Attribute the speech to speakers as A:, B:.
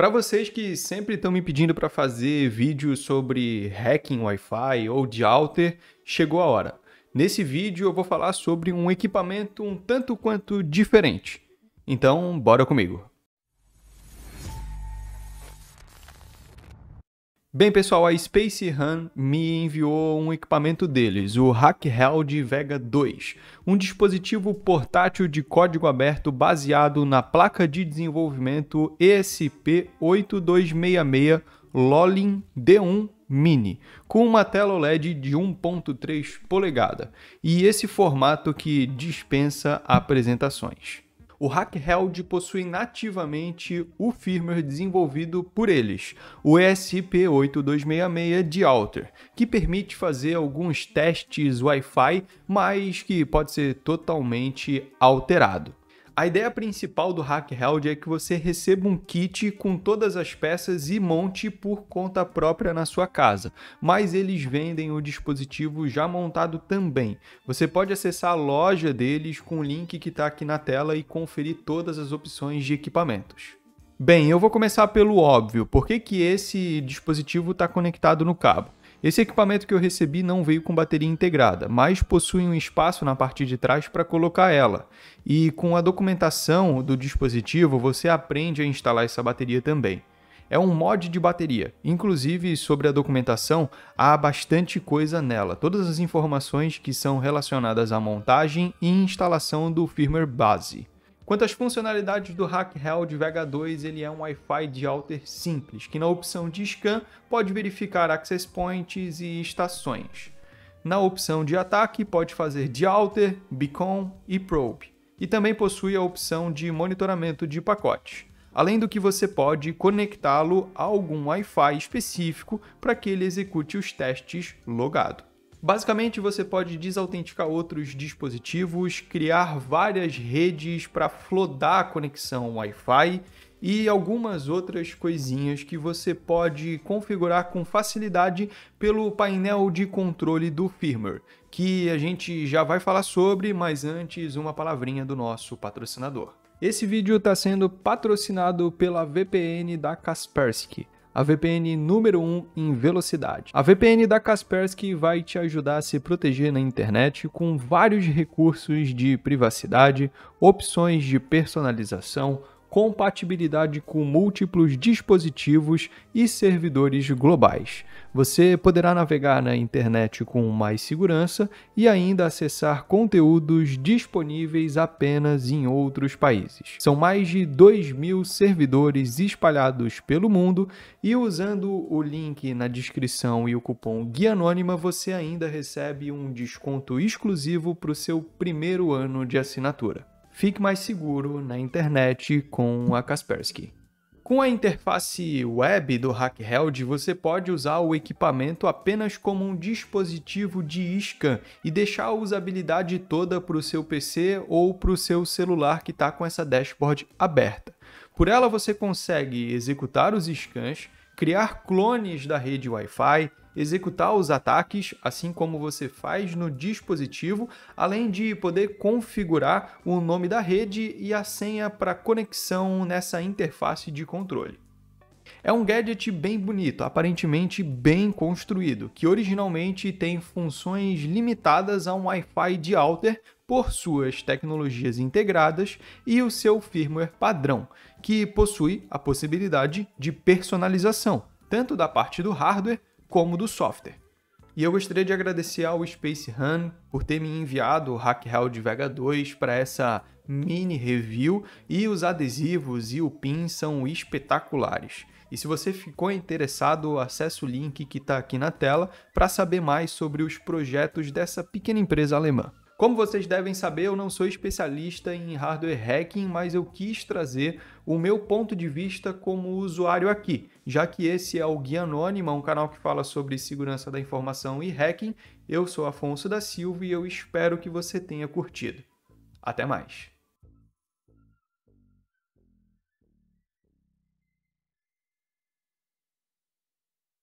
A: Para vocês que sempre estão me pedindo para fazer vídeos sobre hacking Wi-Fi ou de Alter, chegou a hora. Nesse vídeo eu vou falar sobre um equipamento um tanto quanto diferente. Então, bora comigo. Bem, pessoal, a Space Han me enviou um equipamento deles, o HackHeld Vega 2, um dispositivo portátil de código aberto baseado na placa de desenvolvimento ESP8266 Lolin D1 Mini, com uma tela OLED de 1.3 polegada, e esse formato que dispensa apresentações o HackHeld possui nativamente o firmware desenvolvido por eles, o ESP8266 de Alter, que permite fazer alguns testes Wi-Fi, mas que pode ser totalmente alterado. A ideia principal do HackHeld é que você receba um kit com todas as peças e monte por conta própria na sua casa, mas eles vendem o dispositivo já montado também. Você pode acessar a loja deles com o link que está aqui na tela e conferir todas as opções de equipamentos. Bem, eu vou começar pelo óbvio. Por que, que esse dispositivo está conectado no cabo? Esse equipamento que eu recebi não veio com bateria integrada, mas possui um espaço na parte de trás para colocar ela. E com a documentação do dispositivo, você aprende a instalar essa bateria também. É um mod de bateria. Inclusive, sobre a documentação, há bastante coisa nela. Todas as informações que são relacionadas à montagem e instalação do firmware base. Quanto às funcionalidades do HackHeld Vega 2, ele é um Wi-Fi de alter simples, que na opção de scan pode verificar access points e estações. Na opção de ataque pode fazer de alter, beacon e probe. E também possui a opção de monitoramento de pacotes. Além do que você pode conectá-lo a algum Wi-Fi específico para que ele execute os testes logado. Basicamente, você pode desautenticar outros dispositivos, criar várias redes para flodar a conexão Wi-Fi e algumas outras coisinhas que você pode configurar com facilidade pelo painel de controle do firmware, que a gente já vai falar sobre, mas antes uma palavrinha do nosso patrocinador. Esse vídeo está sendo patrocinado pela VPN da Kaspersky a VPN número 1 um em velocidade. A VPN da Kaspersky vai te ajudar a se proteger na internet com vários recursos de privacidade, opções de personalização, compatibilidade com múltiplos dispositivos e servidores globais. Você poderá navegar na internet com mais segurança e ainda acessar conteúdos disponíveis apenas em outros países. São mais de 2 mil servidores espalhados pelo mundo e usando o link na descrição e o cupom Guia Anônima você ainda recebe um desconto exclusivo para o seu primeiro ano de assinatura fique mais seguro na internet com a Kaspersky. Com a interface web do HackHeld, você pode usar o equipamento apenas como um dispositivo de scan e deixar a usabilidade toda para o seu PC ou para o seu celular que está com essa dashboard aberta. Por ela você consegue executar os scans, criar clones da rede Wi-Fi, executar os ataques, assim como você faz no dispositivo, além de poder configurar o nome da rede e a senha para conexão nessa interface de controle. É um gadget bem bonito, aparentemente bem construído, que originalmente tem funções limitadas a um Wi-Fi de Alter por suas tecnologias integradas e o seu firmware padrão, que possui a possibilidade de personalização, tanto da parte do hardware como do software. E eu gostaria de agradecer ao Space Han por ter me enviado o HackHeld Vega 2 para essa mini review e os adesivos e o pin são espetaculares. E se você ficou interessado, acesse o link que está aqui na tela para saber mais sobre os projetos dessa pequena empresa alemã. Como vocês devem saber, eu não sou especialista em hardware hacking, mas eu quis trazer o meu ponto de vista como usuário aqui, já que esse é o Guia Anônima, um canal que fala sobre segurança da informação e hacking. Eu sou Afonso da Silva e eu espero que você tenha curtido. Até mais!